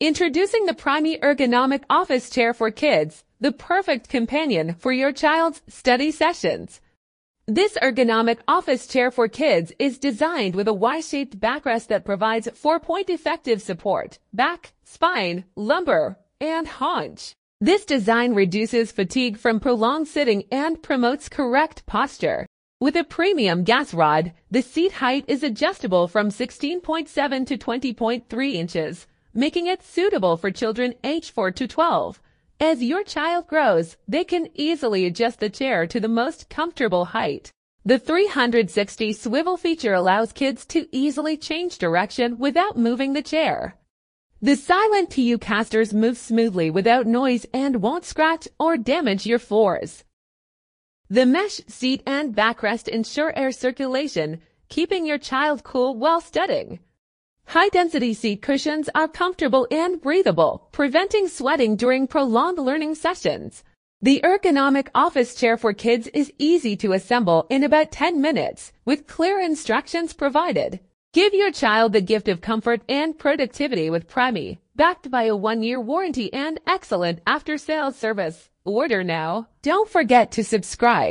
Introducing the Primy Ergonomic Office Chair for Kids, the perfect companion for your child's study sessions. This ergonomic office chair for kids is designed with a Y-shaped backrest that provides four-point effective support, back, spine, lumbar, and haunch. This design reduces fatigue from prolonged sitting and promotes correct posture. With a premium gas rod, the seat height is adjustable from 16.7 to 20.3 inches making it suitable for children aged 4 to 12. As your child grows, they can easily adjust the chair to the most comfortable height. The 360 swivel feature allows kids to easily change direction without moving the chair. The silent PU casters move smoothly without noise and won't scratch or damage your floors. The mesh seat and backrest ensure air circulation, keeping your child cool while studying. High-density seat cushions are comfortable and breathable, preventing sweating during prolonged learning sessions. The ergonomic office chair for kids is easy to assemble in about 10 minutes, with clear instructions provided. Give your child the gift of comfort and productivity with Primy, backed by a one-year warranty and excellent after-sales service. Order now. Don't forget to subscribe.